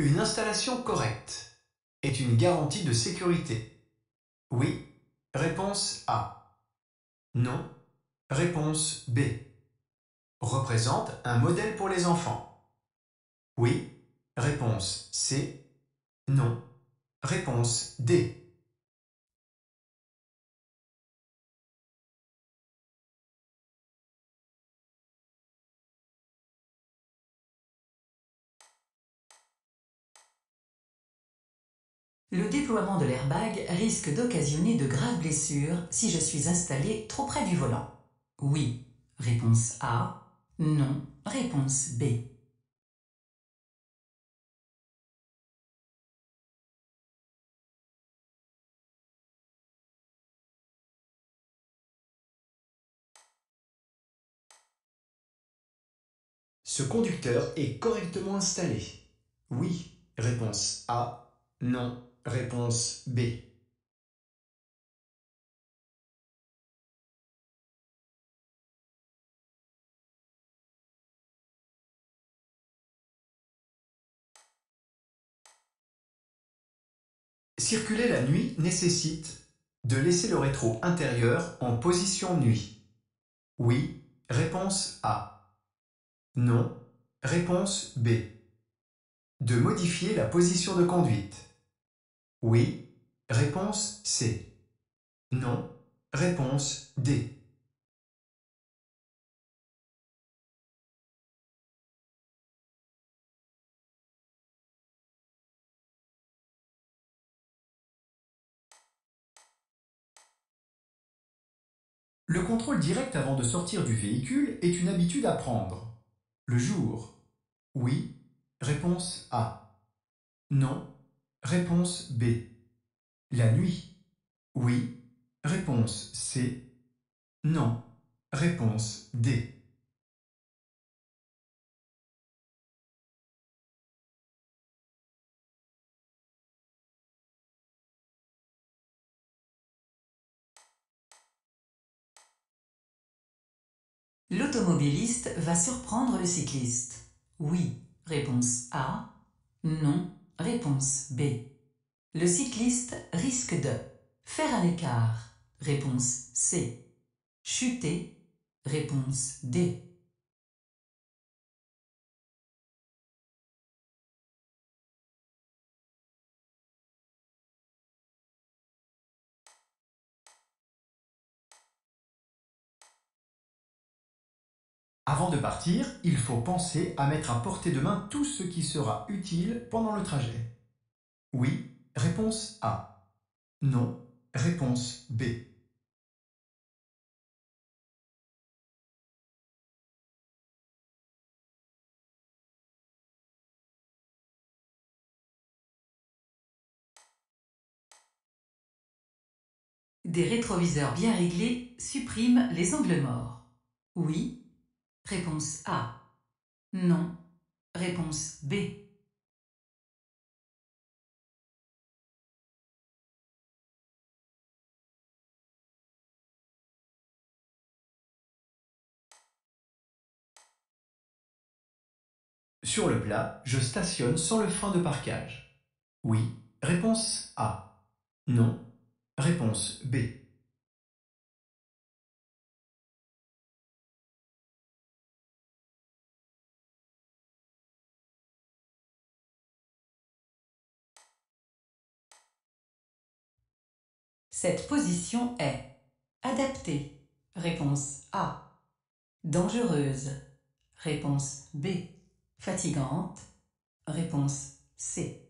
Une installation correcte est une garantie de sécurité. Oui. Réponse A. Non. Réponse B. Représente un modèle pour les enfants. Oui. Réponse C. Non. Réponse D. Le déploiement de l'airbag risque d'occasionner de graves blessures si je suis installé trop près du volant. Oui. Réponse A. Non. Réponse B. Ce conducteur est correctement installé. Oui. Réponse A. Non. Réponse B. Circuler la nuit nécessite de laisser le rétro intérieur en position nuit. Oui. Réponse A. Non. Réponse B. De modifier la position de conduite. Oui. Réponse C. Non. Réponse D. Le contrôle direct avant de sortir du véhicule est une habitude à prendre. Le jour. Oui. Réponse A. Non. Réponse B. La nuit. Oui. Réponse C. Non. Réponse D. L'automobiliste va surprendre le cycliste. Oui. Réponse A. Non. Réponse B. Le cycliste risque de faire un écart. Réponse C. Chuter. Réponse D. Avant de partir, il faut penser à mettre à portée de main tout ce qui sera utile pendant le trajet. Oui. Réponse A. Non. Réponse B. Des rétroviseurs bien réglés suppriment les angles morts. Oui. Réponse A. Non. Réponse B. Sur le plat, je stationne sans le frein de parquage. Oui. Réponse A. Non. Réponse B. Cette position est adaptée. Réponse A. Dangereuse. Réponse B. Fatigante. Réponse C.